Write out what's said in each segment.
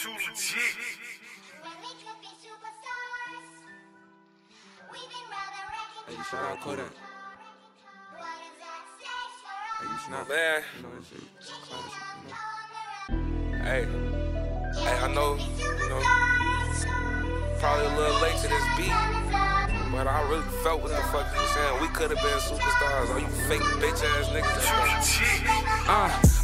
Too legit. Hey, shout out Kodak. Hey, you us? snap. Man, You know. Kicking up hey, hey, I know, you know, probably a little late to this beat, but I really felt what the fuck you saying. We could have been superstars. All you fake bitch ass niggas.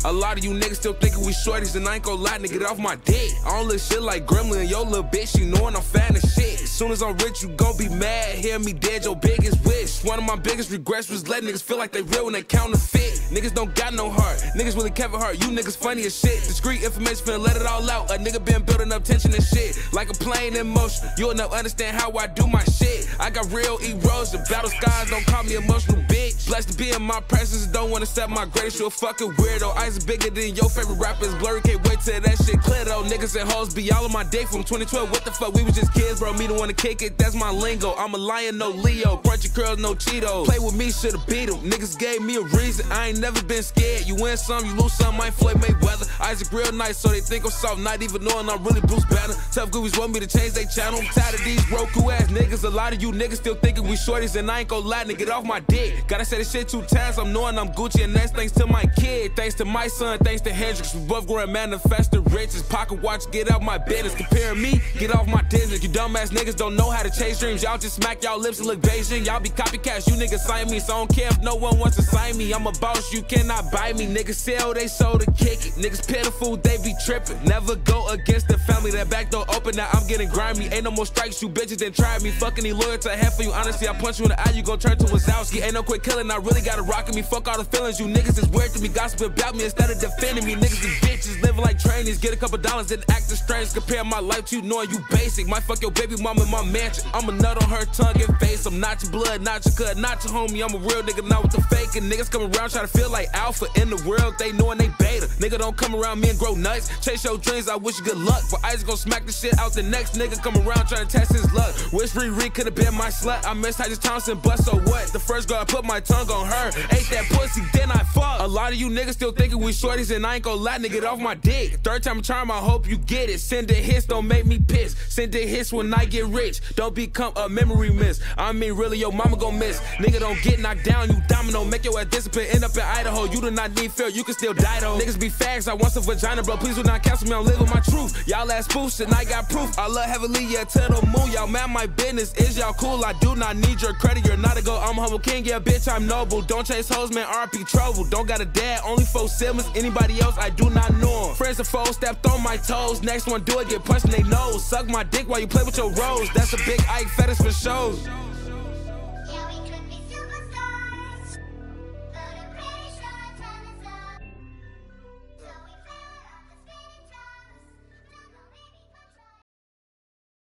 A lot of you niggas still thinking we shorties, and I ain't gon' lie, nigga, get off my dick. I don't look shit like Gremlin, yo little bitch, you knowin' I'm fan of shit. As soon as I'm rich, you gon' be mad. Hear me dead, your biggest wish. One of my biggest regrets was letting niggas feel like they real when they counterfeit. Niggas don't got no heart. Niggas really Kevin Hart. You niggas funny as shit. Discreet information finna let it all out. A nigga been building up tension and shit. Like a plane in motion. You'll never understand how I do my shit. I got real erosion. Battle skies don't call me emotional bitch. Blessed to be in my presence. Don't wanna step my greatest. You a fucking weirdo. Eyes bigger than your favorite rappers. Blurry can't wait till that shit clear though. Niggas and hoes be all on my dick from 2012. What the fuck? We was just kids, bro. Me don't wanna kick it. That's my lingo. I'm a lion, no Leo. Crunchy curls, no Cheetos. Play with me, should've beat 'em. Niggas gave me a reason. I ain't never been scared. You win some, you lose some. I ain't Floyd Mayweather. Isaac real nice, so they think I'm soft. Not even knowing I'm really Bruce Banner. Tough goofies want me to change they channel. I'm tired of these Roku ass niggas. A lot of you niggas still thinking we shorties, and I ain't gon' lie, nigga. Get off my dick. Gotta say this shit two times. I'm knowing I'm Gucci, and that's thanks to my kid. Thanks to my son, thanks to Hendrix. We both growing manifesting riches. Pocket watch, get out my business. Comparing me, get off my business. You dumbass niggas don't know how to chase dreams. Y'all just smack y'all lips and look Beijing. Y'all be copycats. You niggas sign me, so I don't care if no one wants to sign me. I'm a boss, you cannot buy me. Niggas sell they sold to kick it. Niggas pitiful, they be tripping. Never go against the family. That back door open, now I'm getting grimy. Ain't no more strikes, you bitches then try me. Fucking need loyal to half for you. Honestly, I punch you in the eye, you gon' turn to a Wazowski. Ain't no quick killing, I really got to rockin' me. Fuck all the feelings, you niggas is weird to me. Gossip about me instead of defending me. Niggas is bitches, living like trainees. Get a couple dollars, then acting strange. Compare my life to you, knowing you basic. Might fuck your baby mama in my mansion. I'm a nut on her tongue and face. I'm not your blood, not your cut, not your homie. I'm a real nigga, not with the fake. And niggas come around trying to feel like alpha in the world. They knowin' they beta. Nigga don't come around me and grow nuts. Chase your dreams, I wish you good luck. But Isaac gon' smack the shit out the next nigga come around trying to test his luck. Wish Riri could've been my slut. I miss Titus Thompson, but so what? The first girl I put my tongue on her. Ate that pussy, then I fuck. A lot of you niggas still thinking we shorties and I ain't gon' lie, nigga, get off my dick. Third time charm, I hope you get it. Send it hits, don't make me piss. Send it hits when I get rich. Don't become a memory miss. I mean, really, your mama gon' miss. Nigga, don't get knocked down, you domino. Make your ass disappear, end up in Idaho. You do not need fear, you can still die though. Niggas be fags, I want some vagina, bro. Please do not cancel me, I'm living my truth. Y'all ass spoofs, and I got proof. I love heavily, yeah, to the moon. Y'all man, my business. Is y'all cool? I do not need your credit, you're not a go. I'm humble king, yeah, bitch, I'm noble. Don't chase hoes, man, RP trouble. Don't got a dad, only four siblings. Anybody else, I do not know 'em. Friends and foes stepped on my toes. Next one, do it, get punched in they nose. Suck my dick while you play with your rose. That's a big Ike fetish for shows.